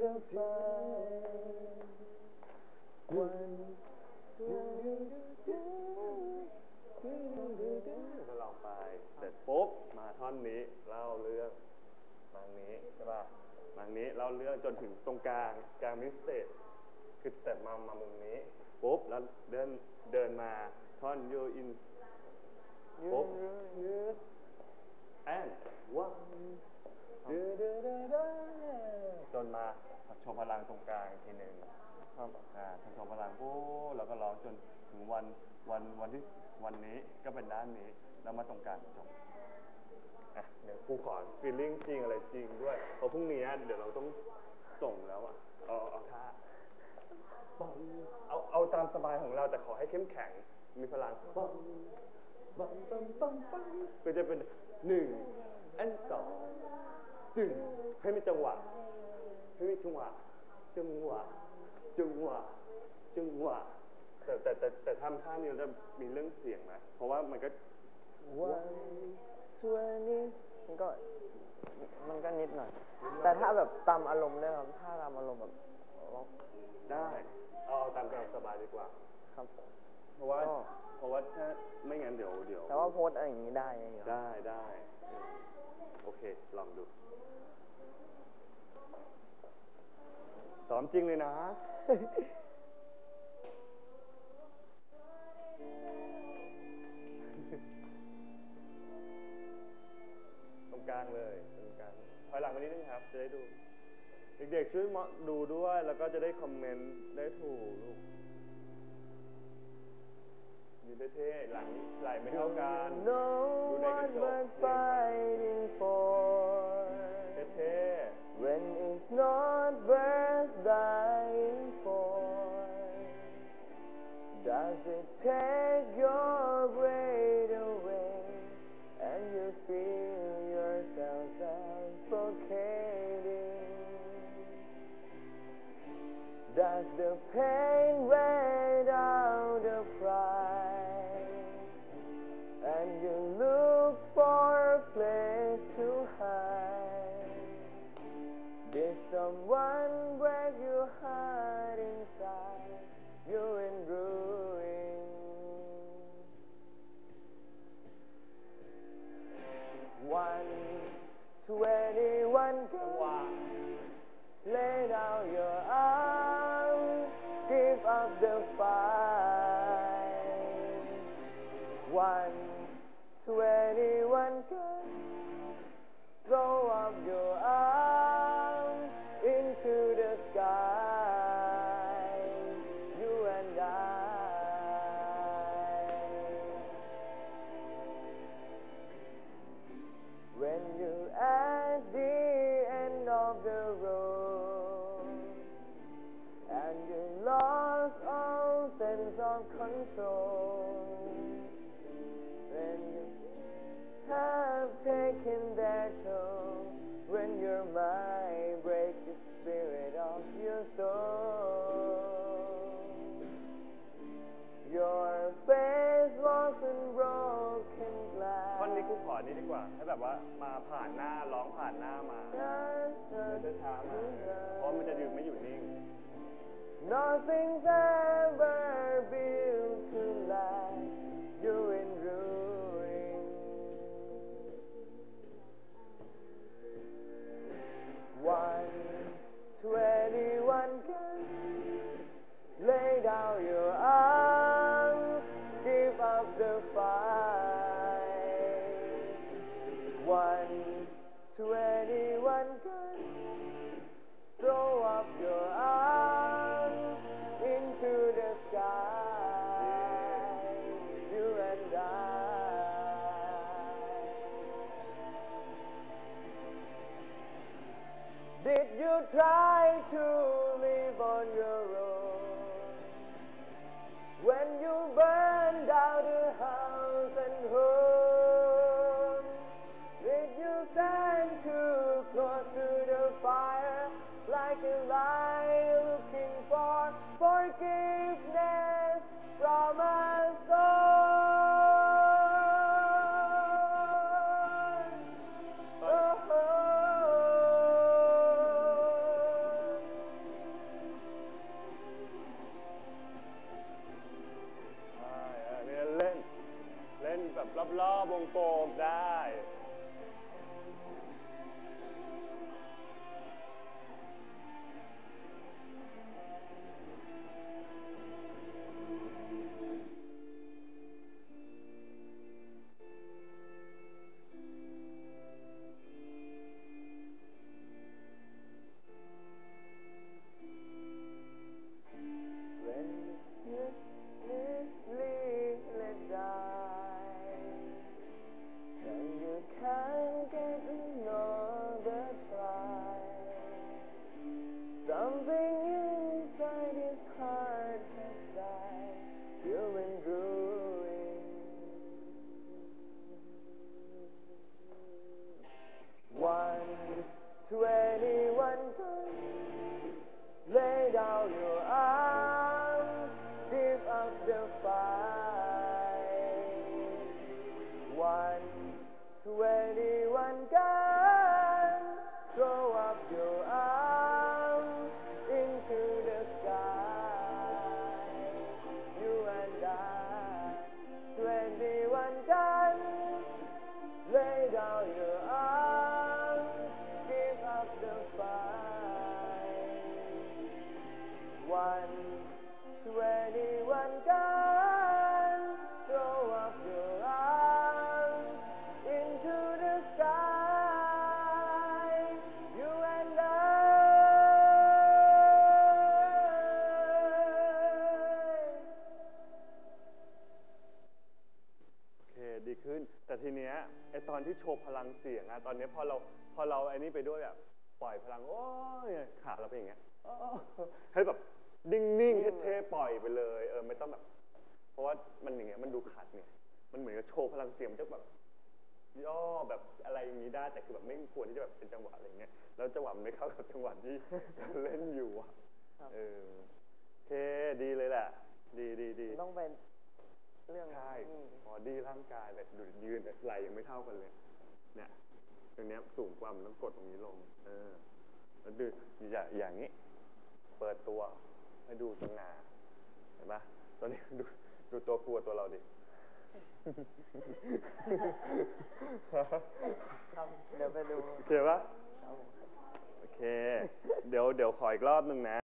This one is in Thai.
the fire one ก็ลองไปเสร็จปุ๊บมาท่อนนี้เล่าเรื่องมางนี้ใช่ป่ะมางนี้เล่าเรื่องจนถึงตรงกลางกลางมิสเซจคือแต่มามามุมนี้ปุ๊บแล้วเดินเดินมาท่อน you in ปุ๊บ and one จนมา ชว์พลังตรงกลางทีหนึ่งครับอ่าโชว์พลังปุ๊บแล้วก็ร้องจนถึงวันวันวันที่วันนี้ก็เป็นด้านนี้แล้วมาตรงกลางจบอะเดี๋ยวครูขอฟีลลิ่งจริงอะไรจริงด้วยเพราะพรุ่งนี้เดี๋ยวเราต้องส่งแล้วอะเอาเอาท่าปังเอาเอาตามสบายของเราแต่ขอให้เข้มแข็งมีพลังปังปังปังปังปังก็จะเป็นหนึ่งอันสองตึงให้มีจังหวะ ให้จังหวะจังหวะจังหวะจังหวะแต่แต่แต่แต่ทำท่านี้จะมีเรื่องเสียงไหมเพราะว่ามันก็ one twenty มันก็มันก็นิดหน่อย แต่ถ้าแบบตามอารมณ์ได้ครับถ้าตามอารมณ์แบบได้ เอาเอตามกำลังสบายดีกว่า ครับ เพราะว่าเพราะว่าถ้าไม่งั้นเดี๋ยวเดี๋ยวแต่ว่าโพสอะไรอย่างนี้ได้อย่างเงี้ยได้ได้โอเค ลองดู ซ้อมจริงเลยนะ ตรงกลางเลยตรงกลางถอยหลังไปนิดนึงครับ จะได้ดู เด็กๆช่วยมาดูด้วย แล้วก็จะได้คอมเมนต์ได้ถูกลูกยืนเท่ๆหลังไหลไม่เท่ากัน No ดูในกระ one จก it take your breath away and you feel yourself suffocating? Does the pain One twenty-one guns. Lay down your arms. Give up the fight. One twenty-one guns. Control, when you have taken their toll, when your mind break the spirit of your soul. Your face walks in broken glass. ท่อนนี้กูขอนี้ดีกว่า ให้แบบว่ามาผ่านหน้าร้องผ่านหน้ามาช้าๆมาเพราะมันจะยืนไม่อยู่นิ่ง Nothing's ever built fight. One twenty-one guns. Throw up your arms into the sky. You and I. Did you try to live รอบๆวงกลมได้ give up the fight. One twenty-one gun, twenty-one throw up your arms into the sky. You and I. โอเค ดีขึ้น แต่ทีเนี้ยไอตอนที่โชว์พลังเสียงอะตอนเนี้ยพอเราพอเราไอ้นี่ไปด้วยแบบปล่อยพลัง โอ้ยขาเราเป็นอย่างเงี้ยโอ้ให้แบบ นิ่งๆเท่ๆปล่อยไปเลยเออไม่ต้องแบบ เพราะว่ามันอย่างเงี้ยมันดูขัดไงมันเหมือนกับโชว์พลังเสียงมันจะแบบย่อแบบอะไรอย่างนี้ได้แต่คือแบบไม่ควรที่จะแบบเป็นจังหวะอะไรเงี้ยแล้วจังหวะมันไม่เข้ากับจังหวะที่เล่นอยู่อะครับเออโอเคดีเลยแหละ ดีดีดีต้องเป็นเรื่องใช่นี่บอดี้ร่างกายแบบดูยืนไหลยังไม่เท่ากันเลย เนี่ยตรงเนี้ยสูงกว่ามันต้องกดตรงนี้ลง เออแล้วดูอย่าอย่างนี้ เปิดตัว ให้ดูสง่าเห็นปะตอนนี้ดูดูตัวครัวตัวเราดิครับเดี๋ยวไปดู โอเคปะครับผมโอเค เดี๋ยวเดี๋ยวขออีกรอบหนึ่งนะ